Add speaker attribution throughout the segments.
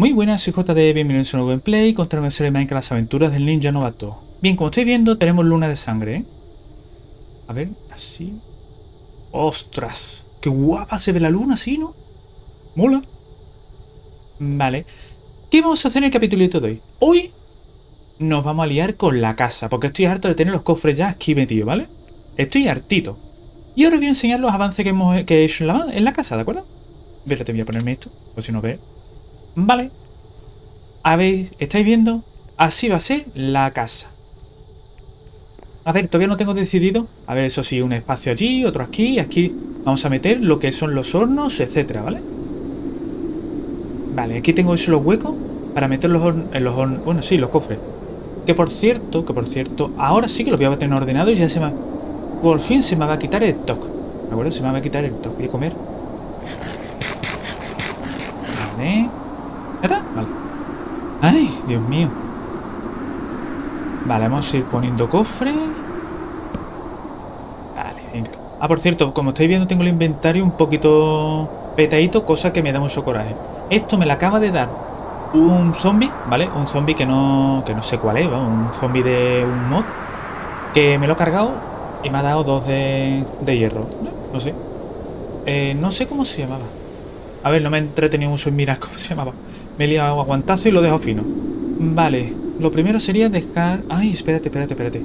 Speaker 1: Muy buenas, soy JD, bienvenidos a un nuevo gameplay contra una serie de Minecraft las aventuras del ninja novato. Bien, como estoy viendo, tenemos luna de sangre, ¿eh? A ver, así... ¡Ostras! ¡Qué guapa se ve la luna así, ¿no? Mola. Vale. ¿Qué vamos a hacer en el capítulo de hoy? Hoy nos vamos a liar con la casa, porque estoy harto de tener los cofres ya aquí metidos, ¿vale? Estoy hartito. Y ahora voy a enseñar los avances que, hemos, que he hecho en la, casa, ¿de acuerdo? Espérate, voy a ponerme esto, por si no ve. Vale. ¿Habéis, ¿Estáis viendo? Así va a ser la casa. A ver, todavía no tengo decidido. A ver, eso sí, un espacio allí, otro aquí. Aquí vamos a meter lo que son los hornos, etcétera, ¿vale? Vale, aquí tengo eso los huecos para meter los en los hornos. Bueno, sí, los cofres. Que por cierto, que por cierto, ahora sí que los voy a tener ordenados y ya se me... Por fin se me va a quitar el toque. ¿De acuerdo? Se me va a quitar el toque. Voy a comer. Vale. ¿Ya está? Vale. ¡Ay, Dios mío! Vale, vamos a ir poniendo cofre. Vale, venga. Ah, por cierto, como estáis viendo, tengo el inventario un poquito petadito, cosa que me da mucho coraje. Esto me lo acaba de dar un zombie, ¿vale? Un zombie que no, que no sé cuál es, un zombie de un mod. Que me lo ha cargado y me ha dado dos de, de hierro. No sé. Eh, no sé cómo se llamaba. A ver, no me he entretenido mucho en mirar cómo se llamaba. Me he liado a guantazo y lo dejo fino. Vale, lo primero sería dejar... Ay, espérate, espérate, espérate.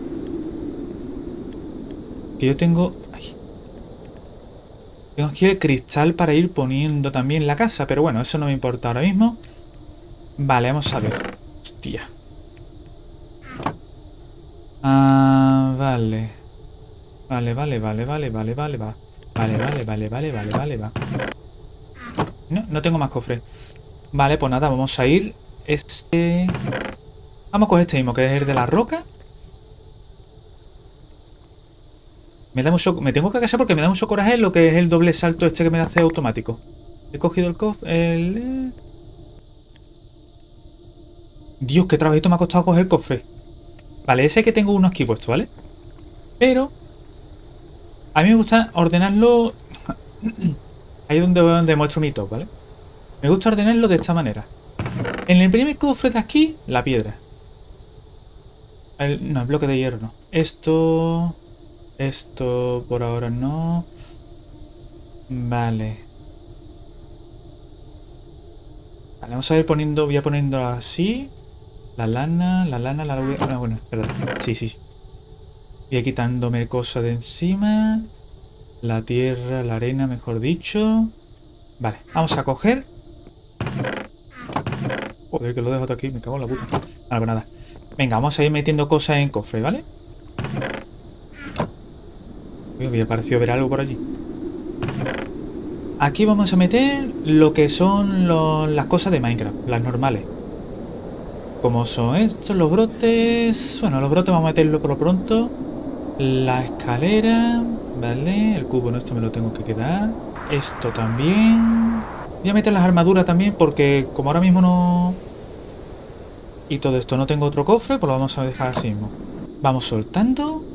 Speaker 1: Que yo tengo... Ay. Tengo aquí el cristal para ir poniendo también la casa, pero bueno, eso no me importa ahora mismo. Vale, vamos a ver. Hostia. Ah, vale. Vale, vale, vale, vale, vale, vale, va. Vale, vale, vale, vale, vale, vale, va. No, no tengo más cofre. Vale, pues nada, vamos a ir. Este... Vamos con este mismo, que es el de la roca. Me da mucho... Me tengo que casar porque me da mucho coraje lo que es el doble salto este que me hace automático. He cogido el cofre... El... Dios, qué trabajito me ha costado coger el cofre. Vale, ese que tengo uno aquí puesto, ¿vale? Pero... A mí me gusta ordenarlo... Ahí donde, donde muestro mi top, ¿vale? Me gusta ordenarlo de esta manera. En el primer cofre de aquí, la piedra. No, el bloque de hierro no. Esto... Esto por ahora no. Vale. Vale, vamos a ir poniendo... Voy a poniendo así. La lana, la lana, la... No, bueno, espera. Sí, sí. Voy a quitándome cosas de encima. La tierra, la arena, mejor dicho. Vale, vamos a coger. Joder, que lo dejo aquí, me cago en la puta. Vale, pues nada. Venga, vamos a ir metiendo cosas en cofre, ¿vale? Uy, me ha parecido ver algo por allí. Aquí vamos a meter lo que son las cosas de Minecraft, las normales. Como son estos, los brotes... Bueno, los brotes vamos a meterlo por lo pronto. La escalera, ¿vale? El cubo no, esto me lo tengo que quedar. Esto también. Voy a meter las armaduras también porque como ahora mismo no... Y todo esto no tengo otro cofre, pues lo vamos a dejar así mismo. Vamos soltando.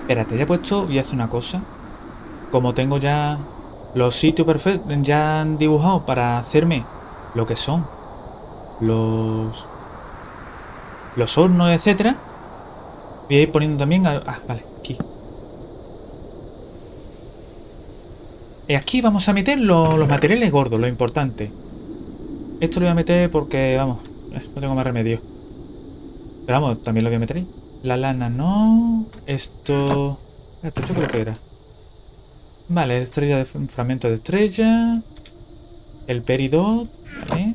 Speaker 1: Espérate, ya he puesto... Voy a hacer una cosa. Como tengo ya los sitios perfectos ya han dibujado para hacerme lo que son los los hornos, etcétera. Voy a ir poniendo también... ah, vale, aquí. Aquí vamos a meter los materiales gordos, lo importante. Esto lo voy a meter porque, vamos, eh, no tengo más remedio. Pero vamos, también lo voy a meter ahí. La lana no. Esto... ¿Esto creo que era? Vale, estrella de fragmento de estrella. El peridot. Vale.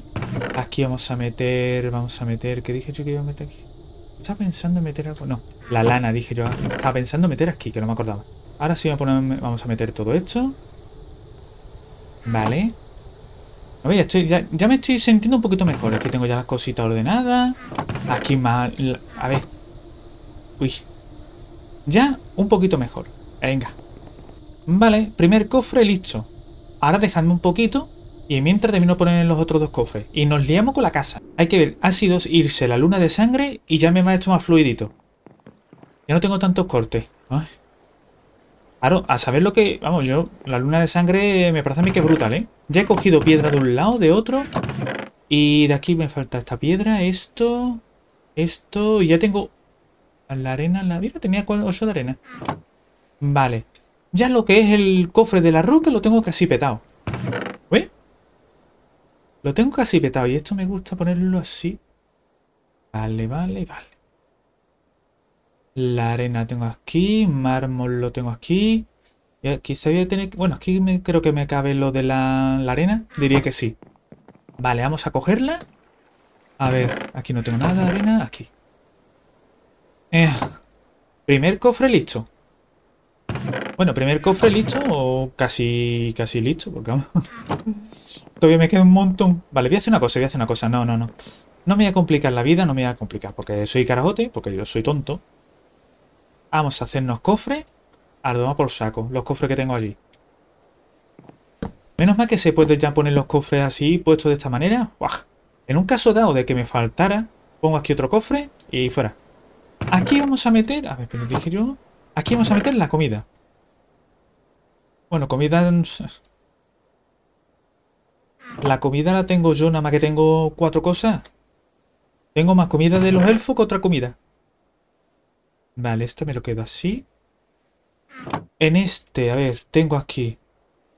Speaker 1: Aquí vamos a meter... Vamos a meter... ¿Qué dije yo que iba a meter aquí? Estaba pensando en meter algo... No, la lana dije yo. Estaba pensando en meter aquí, que no me acordaba. Ahora sí vamos a meter todo esto. Vale. A ver, ya, estoy, ya, ya, me estoy sintiendo un poquito mejor. Aquí tengo ya las cositas ordenadas. Aquí más... A ver. Uy. Ya un poquito mejor. Venga. Vale, primer cofre listo. Ahora dejadme un poquito. Y mientras termino de poner los otros dos cofres. Y nos liamos con la casa. Hay que ver, sido irse la luna de sangre y ya me va esto más fluidito. Ya no tengo tantos cortes. Claro, a saber lo que... Vamos, yo... La luna de sangre me parece a mí que es brutal, ¿eh? Ya he cogido piedra de un lado, de otro. Y de aquí me falta esta piedra, esto, esto, y ya tengo la arena, la vida tenía 8 de arena. Vale. Ya lo que es el cofre de la roca lo tengo casi petado. ¿Ves? Lo tengo casi petado y esto me gusta ponerlo así. Vale, vale, vale. La arena tengo aquí, mármol lo tengo aquí. Y aquí se voy a tener... Bueno, aquí creo que me cabe lo de la, arena. Diría que sí. Vale, vamos a cogerla. A ver, aquí no tengo nada de arena. Aquí. Eh, primer cofre listo. Bueno, primer cofre listo o casi, casi listo, porque. Todavía me queda un montón. Vale, voy a hacer una cosa, voy a hacer una cosa. No, no, no. No me voy a complicar la vida, no me voy a complicar, porque soy carajote, porque yo soy tonto. Vamos a hacernos cofres. A por saco, los cofres que tengo allí. Menos mal que se puede ya poner los cofres así, puestos de esta manera. En un caso dado de que me faltara, pongo aquí otro cofre y fuera. Aquí vamos a meter... A ver, pero dije yo... Aquí vamos a meter la comida. Bueno, comida... La comida la tengo yo, nada más que tengo cuatro cosas. Tengo más comida de los elfos que otra comida. Vale, esto me lo quedo así. En este, a ver, tengo aquí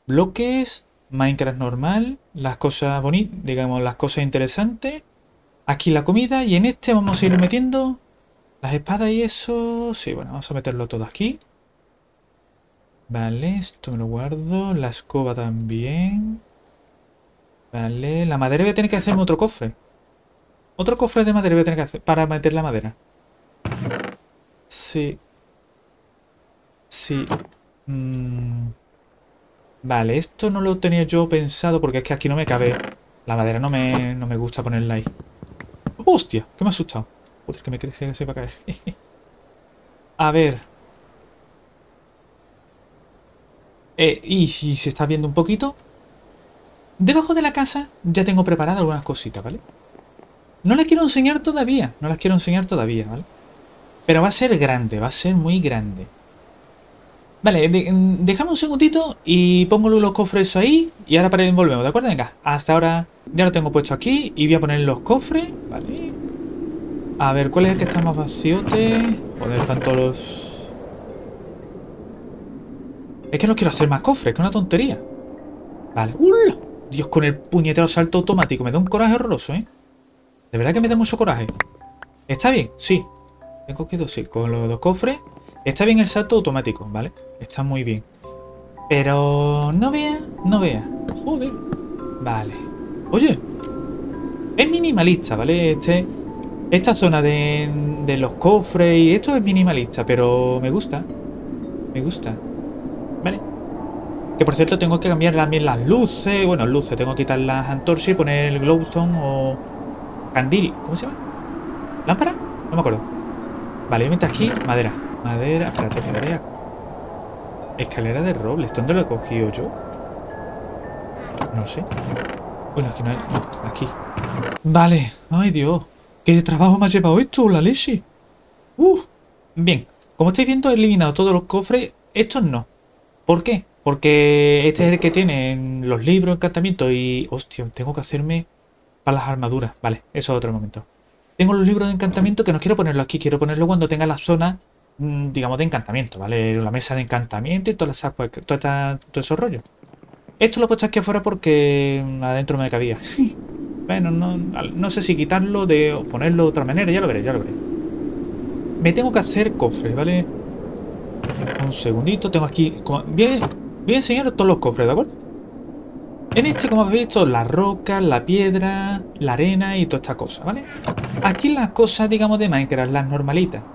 Speaker 1: bloques, Minecraft normal, las cosas bonitas, digamos, las cosas interesantes. Aquí la comida y en este vamos a ir metiendo las espadas y eso. Sí, bueno, vamos a meterlo todo aquí. Vale, esto me lo guardo. La escoba también. Vale, la madera voy a tener que hacerme otro cofre. Otro cofre de madera voy a tener que hacer para meter la madera. Sí. Sí. Mmm... Vale, esto no lo tenía yo pensado porque es que aquí no me cabe. La madera no me, no me gusta ponerla ahí. ¡Hostia! ¿Qué me ha asustado? Joder, que me crece que se va a caer. a ver. Eh, y si se está viendo un poquito. Debajo de la casa ya tengo preparadas algunas cositas, ¿vale? No las quiero enseñar todavía. No las quiero enseñar todavía, ¿vale? Pero va a ser grande, va a ser muy grande. Vale, mm, dejamos un segundito y pongo los cofres ahí y ahora para volvemos, ¿de acuerdo? Venga, hasta ahora ya lo tengo puesto aquí y voy a poner los cofres, ¿vale? A ver, ¿cuál es el que está más vacíote? Joder, están todos los... Es que no quiero hacer más cofres, que es una tontería. Vale, ¡Ula! Dios, con el puñetero salto automático, me da un coraje horroroso, ¿eh? De verdad que me da mucho coraje. ¿Está bien? Sí. Tengo que sí, con los dos cofres Está bien el salto automático, ¿vale? Está muy bien. Pero no vea, no vea. Joder. Vale. Oye. Es minimalista, ¿vale? Este, esta zona de, de los cofres y esto es minimalista, pero me gusta. Me gusta. ¿Vale? Que por cierto tengo que cambiar también las luces. Bueno, luces. Tengo que quitar las antorchas y poner el glowstone o... Candil. ¿Cómo se llama? ¿Lámpara? No me acuerdo. Vale, voy aquí madera. Madera, espérate, madera. Escalera de roble. ¿Dónde lo he cogido yo? No sé. Bueno, aquí no hay... No, aquí. Vale. Ay, Dios. ¿Qué trabajo me ha llevado esto, la leche? Uf. Bien. Como estáis viendo, he eliminado todos los cofres. Estos no. ¿Por qué? Porque este es el que tiene los libros, encantamientos y... Hostia, tengo que hacerme para las armaduras. Vale, eso es otro momento. Tengo los libros de encantamiento que no quiero ponerlo aquí. Quiero ponerlo cuando tenga la zona Mm, digamos, de encantamiento, ¿vale? La mesa de encantamiento y todas esas, pues, todo, todo esos rollos. Esto lo he puesto aquí afuera porque adentro me cabía. bueno, no, no sé si quitarlo de, o ponerlo de otra manera, ya lo veré, ya lo veré. Me tengo que hacer cofres, ¿vale? Un segundito, tengo aquí... Voy a enseñaros todos los cofres, ¿de acuerdo? En este, como habéis visto, la roca, la piedra, la arena y toda esta cosa, ¿vale? Aquí las cosas, digamos, de Minecraft, las normalitas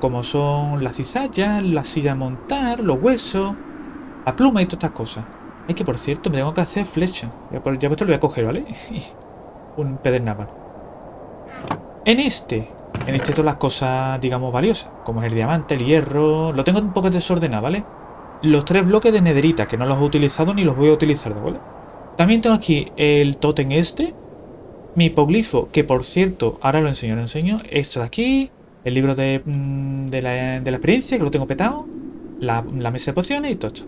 Speaker 1: como son las cizallas, la silla a montar, los huesos, la pluma y todas estas cosas. Es que, por cierto, me tengo que hacer flecha. Ya, ya esto lo voy a coger, ¿vale? Un pedernal. En este, en este todas las cosas, digamos, valiosas, como es el diamante, el hierro... Lo tengo un poco desordenado, ¿vale? Los tres bloques de nederita, que no los he utilizado ni los voy a utilizar, ¿de acuerdo? También tengo aquí el totem este, mi hipoglifo, que por cierto, ahora lo enseño, lo enseño. Esto de aquí, el libro de, mm, de, la, experiencia, que lo tengo petado, la, mesa de pociones y todo esto.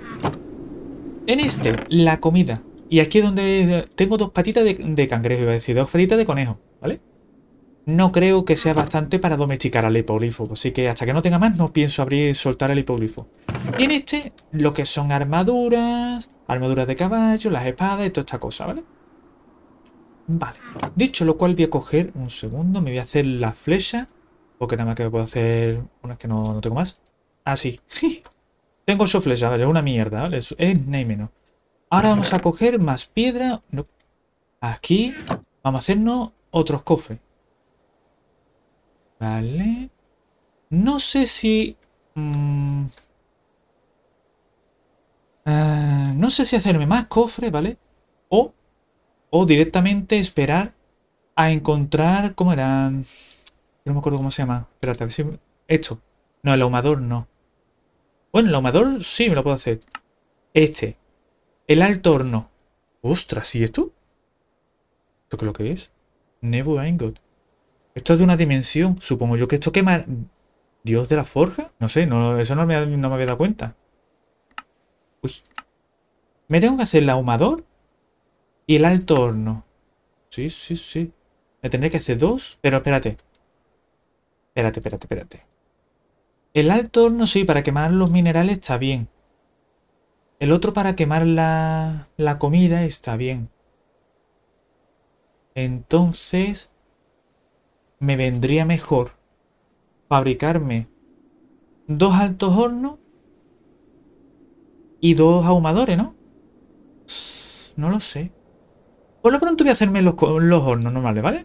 Speaker 1: En este, la comida. Y aquí es donde tengo dos patitas de, de cangrejo, iba a decir, dos patitas de conejo, ¿vale? No creo que sea bastante para domesticar al hipogrifo, así que hasta que no tenga más no pienso abrir y soltar el hipogrifo. Y en este, lo que son armaduras, armaduras de caballo, las espadas y toda esta cosa, ¿vale? Vale. Dicho lo cual voy a coger un segundo, me voy a hacer la flecha, porque nada más que puedo hacer una que no, no tengo más. Ah, sí. tengo ocho flechas, vale, una mierda, ¿vale? Es, es menos. Ahora vamos a coger más piedra. Aquí vamos a hacernos otros cofres. Vale. No sé si... Mm, ah, no sé si hacerme más cofres, ¿vale? O, o directamente esperar a encontrar... ¿Cómo era? No me acuerdo cómo se llama. Espérate, a ver si... Esto. No, el ahumador no. Bueno, el ahumador sí me lo puedo hacer. Este. El alto horno. Ostras, ¿y esto? ¿Esto qué es lo que es? Nebu Ingot. Esto es de una dimensión. Supongo yo que esto quema... ¿Dios de la forja? No sé, no, eso no me, no me había dado cuenta. Uy. Me tengo que hacer el ahumador y el alto horno. Sí, sí, sí. Me tendré que hacer dos. Pero espérate. Espérate, espérate, espérate. El alto horno sí, para quemar los minerales está bien. El otro para quemar la, la comida está bien. Entonces me vendría mejor fabricarme dos altos hornos y dos ahumadores, ¿no? No lo sé. Por lo pronto voy a hacerme los, hornos normales, ¿vale?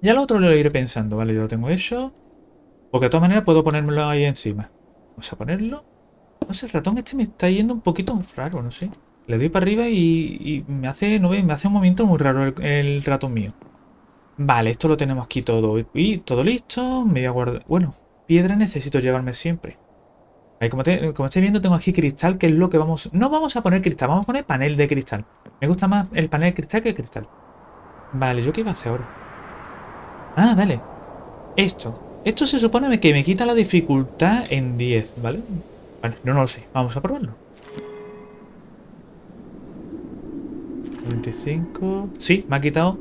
Speaker 1: Ya lo otro lo iré pensando, ¿vale? Yo lo tengo hecho. Porque de todas maneras puedo ponérmelo ahí encima. Vamos a ponerlo. No sé, el ratón este me está yendo un poquito raro, no sé. Le doy para arriba y, me hace, no me hace un movimiento muy raro el ratón mío. Vale, esto lo tenemos aquí todo. Y todo listo. Me voy a guardar... Bueno, piedra necesito llevarme siempre. como, como estáis viendo, tengo aquí cristal, que es lo que vamos... No vamos a poner cristal, vamos a poner panel de cristal. Me gusta más el panel de cristal que el cristal. Vale, ¿yo qué iba a hacer ahora? Ah, vale. Esto. Esto se supone que me quita la dificultad en 10, ¿vale? Vale, no, no lo sé. Vamos a probarlo. 25... Sí, me ha quitado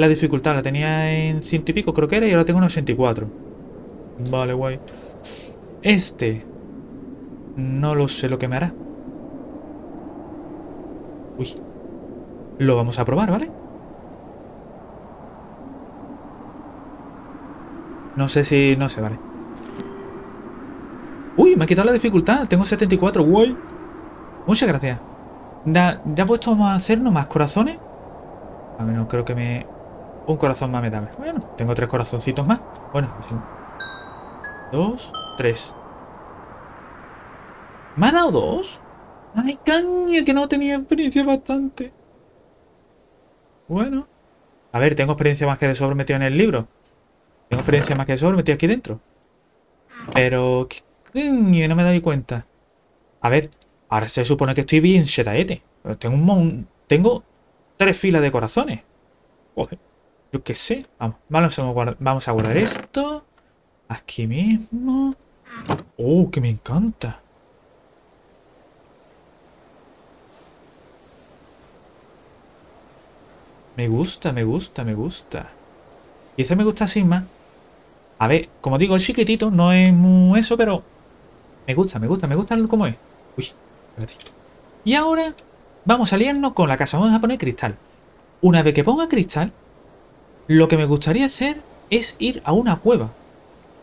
Speaker 1: la dificultad. La tenía en ciento y pico, creo que era, y ahora tengo en 84. Vale, guay. Este. No lo sé lo que me hará. Uy. Lo vamos a probar, ¿vale? No sé si... No sé, vale. Uy, me ha quitado la dificultad. Tengo 74, guay. Muchas gracias. Ya, ya puesto a hacernos más corazones. A no creo que me... Un corazón más me da. Bueno, tengo tres corazoncitos más. Bueno. Dos, tres. ¿Me ha dado dos? ¡Ay, caña! Que no tenía experiencia bastante. Bueno. A ver, tengo experiencia más que de sobre metido en el libro. Tengo experiencia más que de sobre metido aquí dentro. Pero... ¿Qué No me doy cuenta. A ver, ahora se supone que estoy bien shetaete. Tengo un mon... Tengo tres filas de corazones. Joder. Yo qué sé. Vamos, vamos a guardar esto. Aquí mismo. Oh, que me encanta. Me gusta, me gusta, me gusta. Y este me gusta así más. A ver, como digo, es chiquitito, no es eso, pero... Me gusta, me gusta, me gusta como es. Uy, Y ahora vamos a liarnos con la casa. Vamos a poner cristal. Una vez que ponga cristal, lo que me gustaría hacer es ir a una cueva.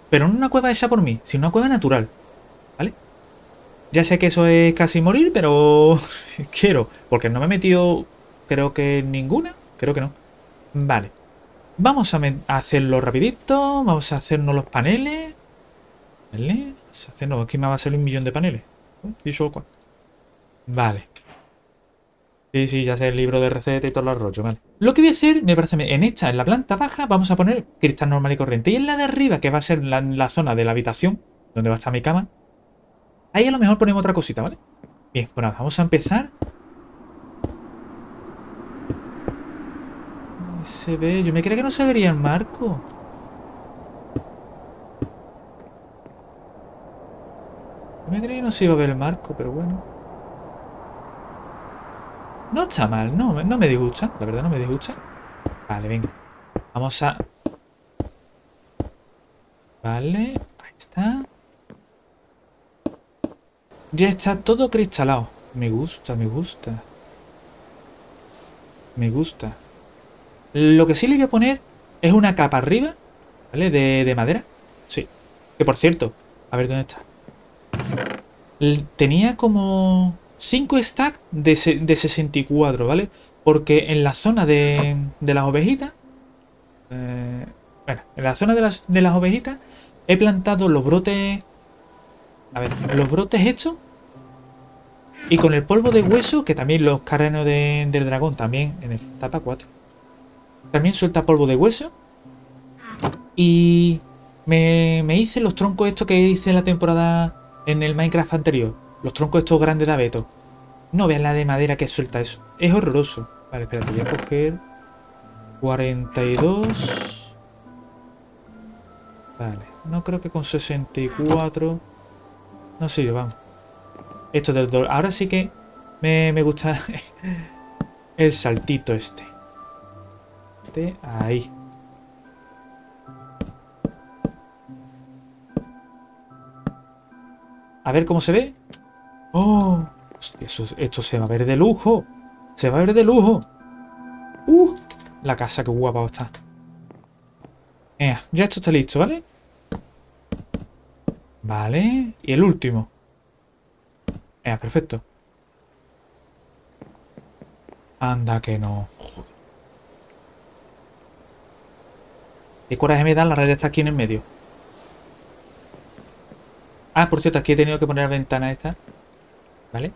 Speaker 1: Pero no una cueva hecha por mí, sino una cueva natural. ¿Vale? Ya sé que eso es casi morir, pero quiero. Porque no me he metido, creo que ninguna. Creo que no. Vale. Vamos a, hacerlo rapidito. Vamos a hacernos los paneles. ¿Vale? Vamos a hacernos, aquí me va a salir un millón de paneles. Vale. Sí, sí, ya sé el libro de receta y todo el rollo, vale. Lo que voy a hacer, me parece, en esta, en la planta baja, vamos a poner cristal normal y corriente. Y en la de arriba, que va a ser la, zona de la habitación, donde va a estar mi cama, ahí a lo mejor ponemos otra cosita, ¿vale? Bien, pues nada, vamos a empezar. Se ve, yo me creía que no se vería el marco. Yo me creía que no se iba a ver el marco, pero bueno. No está mal, no, no me disgusta. La verdad no me disgusta. Vale, venga. Vamos a... Vale, ahí está. Ya está todo cristalado. Me gusta, me gusta. Me gusta. Lo que sí le voy a poner es una capa arriba, ¿vale? De, de madera. Sí. Que por cierto, a ver dónde está. Tenía como 5 stacks de, de 64, ¿vale? Porque en la zona de, de las ovejitas... Eh, bueno, en la zona de las, de las ovejitas he plantado los brotes... A ver, los brotes estos. Y con el polvo de hueso, que también los caranos de, del dragón, también en el etapa 4. También suelta polvo de hueso. Y me, me hice los troncos estos que hice en la temporada en el Minecraft anterior. Los troncos estos grandes de abeto. No vean la de madera que suelta eso. Es horroroso. Vale, espérate, voy a coger 42. Vale, no creo que con 64 no sirve, vamos. Esto del dolor. Ahora sí que me, me gusta el saltito este. Ahí. A ver cómo se ve. ¡Oh! Esto se va a ver de lujo. Se va a ver de lujo. ¡Uh! La casa, que guapa está. ya esto está listo, ¿vale? Vale. Y el último. Eh, perfecto. Anda que no. Joder. ¿Qué coraje me da la raya está aquí en el medio? Ah, por cierto, aquí he tenido que poner la ventana esta. ¿Vale?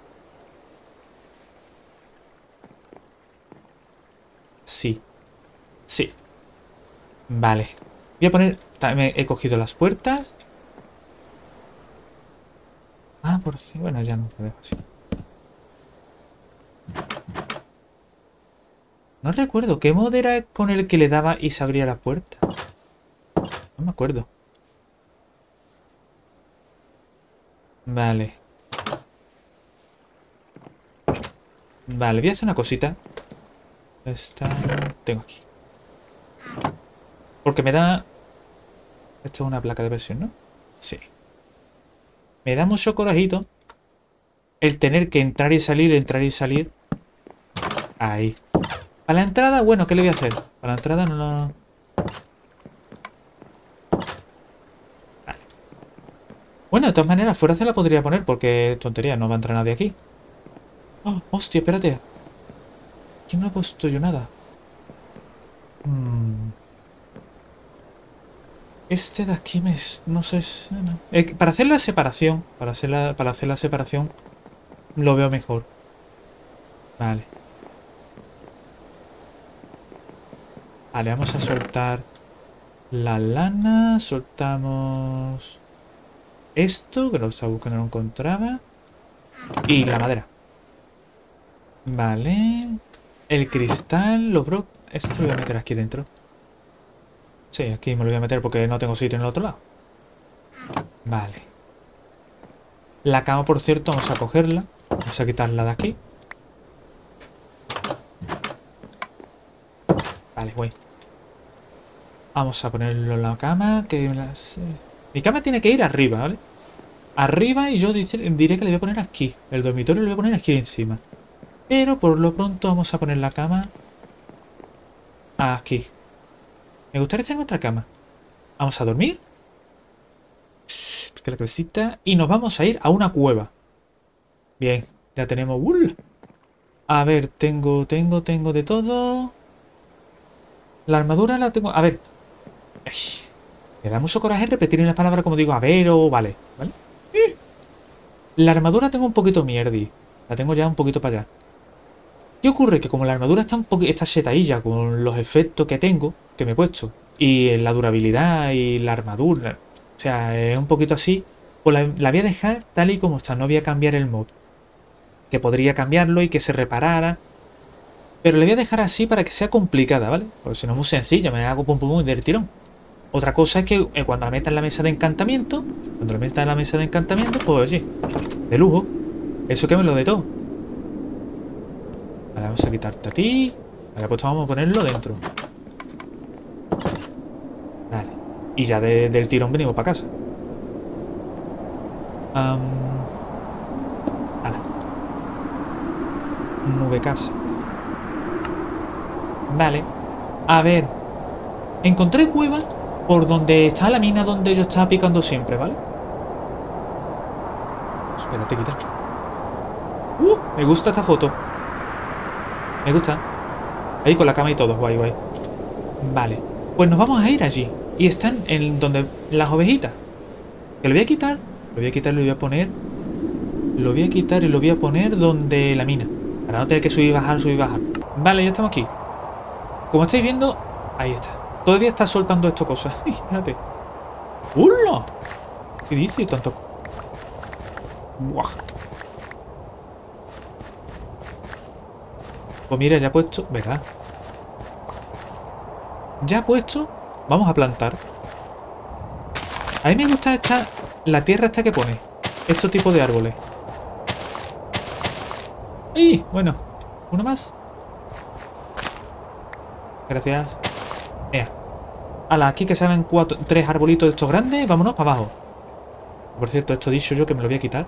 Speaker 1: Sí. Sí. Vale. Voy a poner... También he cogido las puertas. Ah, por si... Bueno, ya no lo dejo así. No recuerdo. ¿Qué modo era con el que le daba y se abría la puerta? No me acuerdo. Vale. Vale, voy a hacer una cosita. Esta... Tengo aquí. Porque me da... Esto es una placa de versión, ¿no? Sí. Me da mucho corajito el tener que entrar y salir, entrar y salir. Ahí. A la entrada, bueno, ¿qué le voy a hacer? A la entrada no lo... Vale. Bueno, de todas maneras, fuera se la podría poner porque tontería, no va a entrar nadie aquí. Oh, hostia, espérate. Aquí no he puesto yo nada. Hmm. Este de aquí me... no sé... Eh, para hacer la separación, para hacer la, para hacer la separación, lo veo mejor. Vale. Vale, vamos a soltar la lana, soltamos esto, que lo estaba buscando no lo encontraba, y la madera. Vale, el cristal, lo bro... Esto lo voy a meter aquí dentro. Sí, aquí me lo voy a meter porque no tengo sitio en el otro lado. Vale. La cama, por cierto, vamos a cogerla. Vamos a quitarla de aquí. Vale, voy. Vamos a ponerlo en la cama. Que Mi cama tiene que ir arriba, ¿vale? Arriba y yo diré que le voy a poner aquí. El dormitorio le voy a poner aquí encima. Pero por lo pronto vamos a poner la cama aquí. Me gustaría hacer nuestra cama. Vamos a dormir. la cabecita. Y nos vamos a ir a una cueva. Bien, ya tenemos... A ver, tengo, tengo, tengo de todo. La armadura la tengo... A ver. Me da mucho coraje repetir una palabra como digo, a ver o vale. ¿Vale? La armadura tengo un poquito mierdi. La tengo ya un poquito para allá. ¿Qué ocurre? Que como la armadura está un poquito... Está setadilla con los efectos que tengo, que me he puesto, y la durabilidad y la armadura, o sea, es un poquito así, pues la, la voy a dejar tal y como está, no voy a cambiar el mod. Que podría cambiarlo y que se reparara, pero le voy a dejar así para que sea complicada, ¿vale? Porque si no es muy sencilla, me hago pum pum pum del tirón. Otra cosa es que eh, cuando la meta en la mesa de encantamiento, cuando la meta en la mesa de encantamiento, pues sí, de lujo. Eso que me lo de todo. Vale, vamos a quitarte a ti. Vale, pues vamos a ponerlo dentro. Vale. Y ya del tirón venimos para casa. Um, Nube casa. Vale. A ver. Encontré cueva por donde está la mina donde yo estaba picando siempre, ¿vale? Espérate, quita. Uh, me gusta esta foto. Me gusta. Ahí con la cama y todo, guay, guay. Vale. Pues nos vamos a ir allí. Y están en donde las ovejitas. Que lo voy a quitar. Lo voy a quitar y lo voy a poner. Lo voy a quitar y lo voy a poner donde la mina. Para no tener que subir y bajar, subir y bajar. Vale, ya estamos aquí. Como estáis viendo, ahí está. Todavía está soltando esto cosas. Fíjate. ¡Hola! ¿Qué dice tanto? Buah. Pues mira, ya puesto... Verá. Ya puesto... Vamos a plantar. A mí me gusta esta... La tierra esta que pone. Estos tipos de árboles. ¡Y! Bueno. Uno más. Gracias. Vea. Ala, aquí que salen cuatro, tres arbolitos de estos grandes. Vámonos para abajo. Por cierto, esto dicho yo que me lo voy a quitar.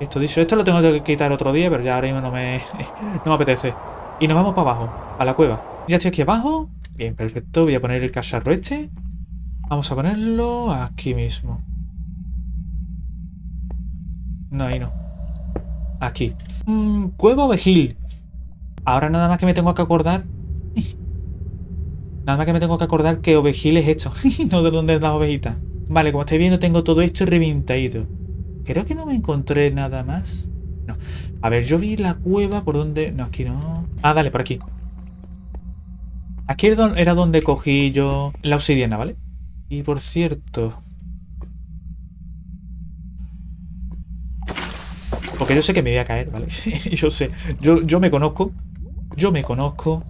Speaker 1: Esto dicho, esto lo tengo que quitar otro día, pero ya ahora mismo no me, no me apetece. Y nos vamos para abajo, a la cueva. Ya estoy aquí abajo. Bien, perfecto. Voy a poner el cacharro este. Vamos a ponerlo aquí mismo. No, ahí no. Aquí. Mm, cueva ovejil. Ahora nada más que me tengo que acordar... nada más que me tengo que acordar que ovejil es esto. no de dónde es la ovejita. Vale, como estáis viendo tengo todo esto reventado. Creo que no me encontré nada más. No. A ver, yo vi la cueva por donde... No, aquí no. Ah, vale, por aquí. Aquí era donde cogí yo la obsidiana, ¿vale? Y por cierto... Porque yo sé que me voy a caer, ¿vale? yo sé. Yo, yo me conozco. Yo me conozco.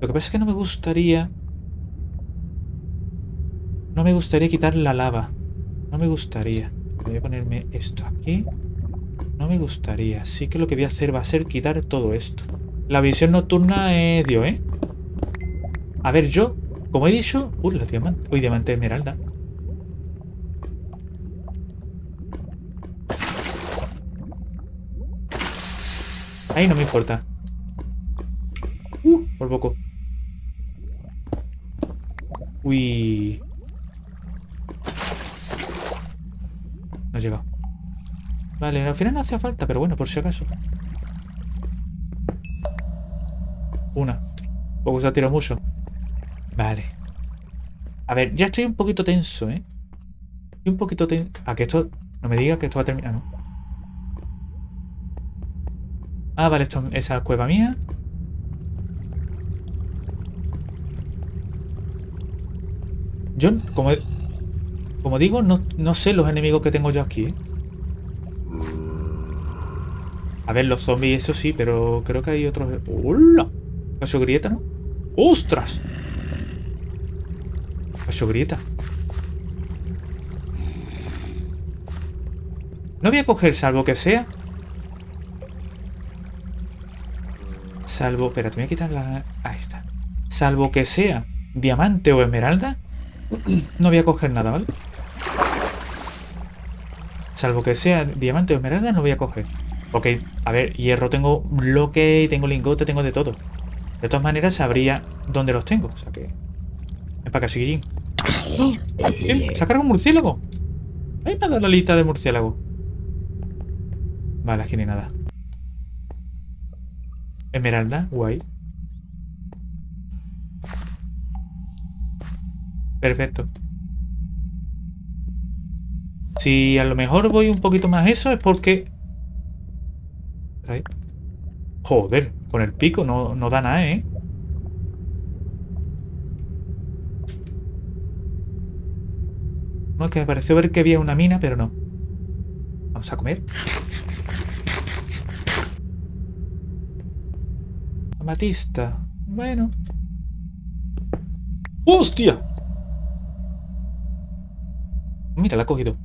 Speaker 1: Lo que pasa es que no me gustaría... No me gustaría quitar la lava. No me gustaría. Voy a ponerme esto aquí. No me gustaría. Así que lo que voy a hacer va a ser quitar todo esto. La visión nocturna es Dios, ¿eh? A ver, yo, como he dicho... Uy, la diamante. Uy, diamante esmeralda. Ahí no me importa. Uh, por poco. Uy. No ha llegado. Vale, al final no hacía falta, pero bueno, por si acaso. Una. Poco se ha tirado mucho. Vale. A ver, ya estoy un poquito tenso, ¿eh? Estoy un poquito tenso. A que esto... No me diga que esto va a terminar, ¿no? Ah, vale, esto, esa cueva mía. Yo, como, como digo, no, no, sé los enemigos que tengo yo aquí. ¿eh? A ver, los zombies, eso sí, pero creo que hay otros... ¡Hola! Caso grieta, ¿no? ¡Ostras! Caso grieta. No voy a coger salvo que sea Salvo... Espérate, me voy a quitar la... Ahí está. Salvo que sea diamante o esmeralda, no voy a coger nada, ¿vale? Salvo que sea diamante o esmeralda, no voy a coger. Porque, a ver, hierro tengo bloque, tengo lingote, tengo de todo. De todas maneras, sabría dónde los tengo. O sea que... Es para que ¡Oh! ¿Se ha cargado un murciélago? Ahí me ha dado la lista de murciélago. Vale, aquí ni nada. Esmeralda, guay. Perfecto. Si a lo mejor voy un poquito más eso es porque... Joder, con el pico no, no da nada, ¿eh? No, es que me pareció ver que había una mina, pero no. Vamos a comer. Amatista. Bueno. ¡Hostia! Mira, la ha cogido.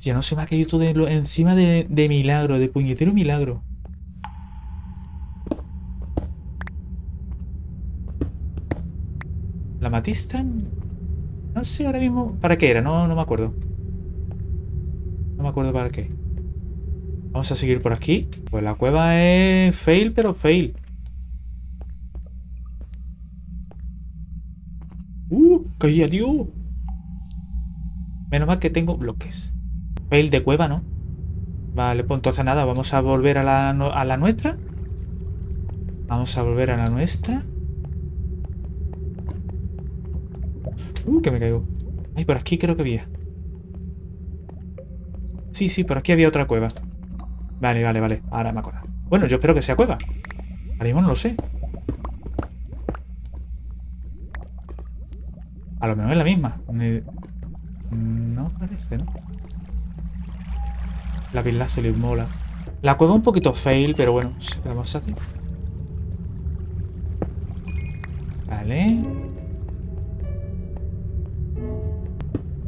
Speaker 1: Hostia, no se me ha caído todo encima de, de milagro, de puñetero milagro. ¿La matista? No sé ahora mismo. ¿Para qué era? No, no me acuerdo. No me acuerdo para qué. Vamos a seguir por aquí. Pues la cueva es fail, pero fail. ¡Uh! ¡Caía, Dios! Menos mal que tengo bloques. Fail de cueva, ¿no? Vale, pues entonces nada, vamos a volver a la, a la nuestra. Vamos a volver a la nuestra. Uh, que me caigo. Ay, por aquí creo que había. Sí, sí, por aquí había otra cueva. Vale, vale, vale. Ahora me acuerdo. Bueno, yo espero que sea cueva. Ahora mismo no lo sé. A lo mejor es la misma. No parece, ¿no? La villa se le mola. La cueva un poquito fail, pero bueno, vamos a hacer. Vale.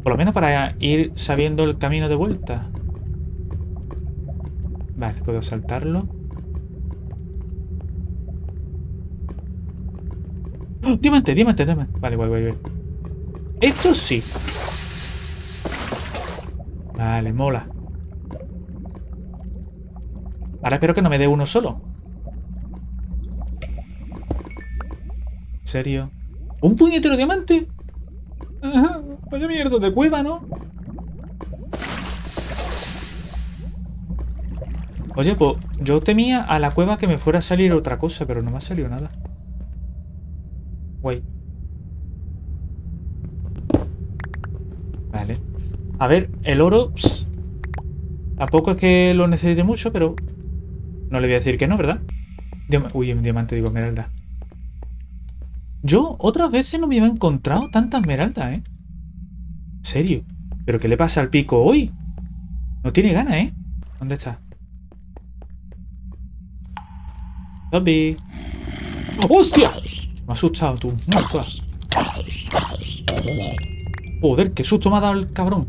Speaker 1: Por lo menos para ir sabiendo el camino de vuelta. Vale, puedo saltarlo. ¡Oh! Diamante, diamante, diamante. Vale, voy, voy, voy. Esto sí. Vale, mola. Ahora espero que no me dé uno solo. ¿En serio? ¿Un puñetero diamante? vaya mierda de cueva, ¿no? Oye, pues yo temía a la cueva que me fuera a salir otra cosa, pero no me ha salido nada. Guay. Vale. A ver, el oro... tampoco es que lo necesite mucho, pero... No le voy a decir que no, ¿verdad? Uy, un diamante, digo, esmeralda. Yo otras veces no me había encontrado tanta esmeralda, ¿eh? ¿En serio? ¿Pero qué le pasa al pico hoy? No tiene ganas, ¿eh? ¿Dónde está? ¡Zombie! ¡Hostia! Me ha asustado tú. Joder, qué susto me ha dado el cabrón.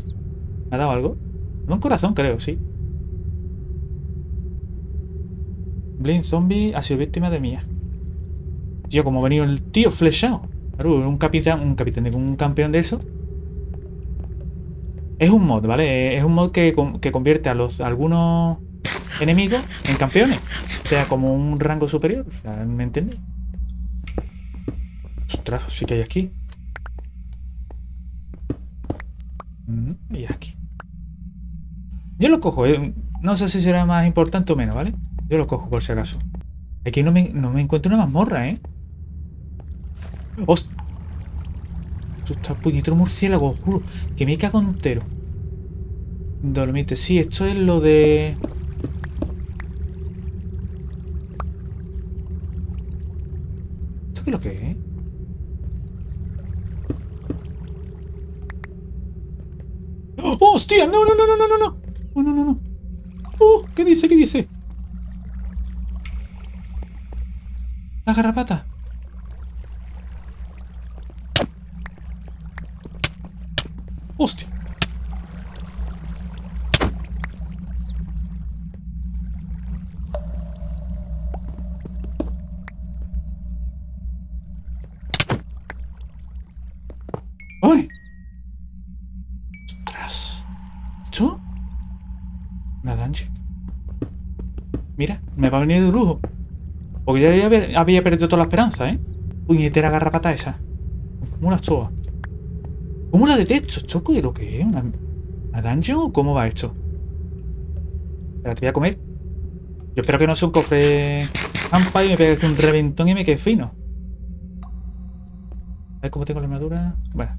Speaker 1: ¿Me ha dado algo? No un corazón, creo, sí. Blind Zombie ha sido víctima de mía. Tío, como ha venido el tío flechado. Un capitán, un capitán, un campeón de eso. Es un mod, ¿vale? Es un mod que, que convierte a los algunos enemigos en campeones. O sea, como un rango superior. O sea, ¿me entiendes? Ostras, sí que hay aquí. Mm, y aquí. Yo lo cojo, eh. no sé si será más importante o menos, ¿vale? Yo lo cojo por si acaso. Aquí no me, no me encuentro una mazmorra, ¿eh? ¡Hostia! Está puñetero murciélago, juro. Que me cago entero. Dolomite, sí, esto es lo de... ¿Esto qué es lo que es? Eh? ¡Hostia! ¡No, no, no, no, no, no! ¡No, no, no, no! ¡Uh! ¿Qué dice? ¿Qué dice? La garrapata. ¡Hostia! ¡Ay! ¡Ostras! ¿Esto? Nada, Mira, me va a venir de lujo. Porque ya había, perdido toda la esperanza, ¿eh? Puñetera garrapata esa. Como una estoa. ¿Cómo la detesto? ¿Esto qué lo que es? ¿Una, dungeon o cómo va esto? Espera, te voy a comer. Yo espero que no sea un cofre hampa y me pegue un reventón y me quede fino. A ver cómo tengo la armadura. Bueno.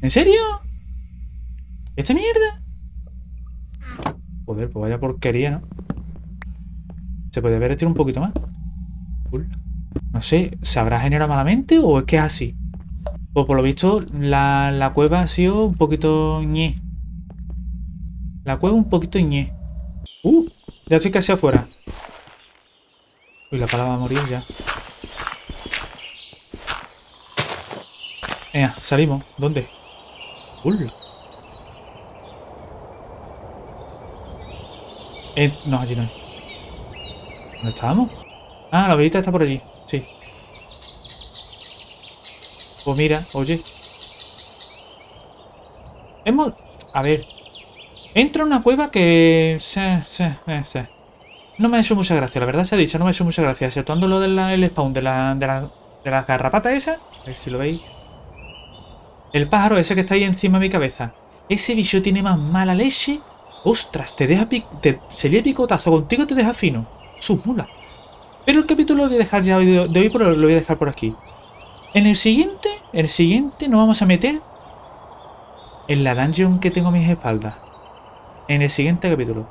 Speaker 1: ¿En serio? ¿Esta mierda? Joder, pues vaya porquería, ¿no? Se puede ver este un poquito más. No sé, ¿se habrá generado malamente o es que es así? Pues por lo visto, la, cueva ha sido un poquito ñe. La cueva un poquito ñe. Uh, ya estoy casi afuera. Uy, la pala va a morir ya. Venga, salimos. ¿Dónde? ¡Uy! Eh, no, allí no hay. ¿Dónde estábamos? Ah, la velita está por allí. Sí. Pues mira, oye. Hemos... A ver. Entra una cueva que... No me ha hecho mucha gracia, la verdad se ha dicho, no me ha hecho mucha gracia. Exceptuando lo del spawn de la, de la, de la garrapata esa. A ver si lo veis. El pájaro ese que está ahí encima de mi cabeza. Ese bicho tiene más mala leche. Ostras, te deja te, sería picotazo contigo te deja fino. Sus mulas. Pero el capítulo lo voy a dejar ya de hoy, pero lo voy a dejar por aquí. En el siguiente, el siguiente nos vamos a meter en la dungeon que tengo a mis espaldas. En el siguiente capítulo.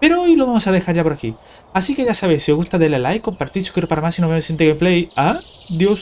Speaker 1: Pero hoy lo vamos a dejar ya por aquí. Así que ya sabéis, si os gusta denle like, compartid, suscribiros para más y nos vemos en el siguiente gameplay. Adiós.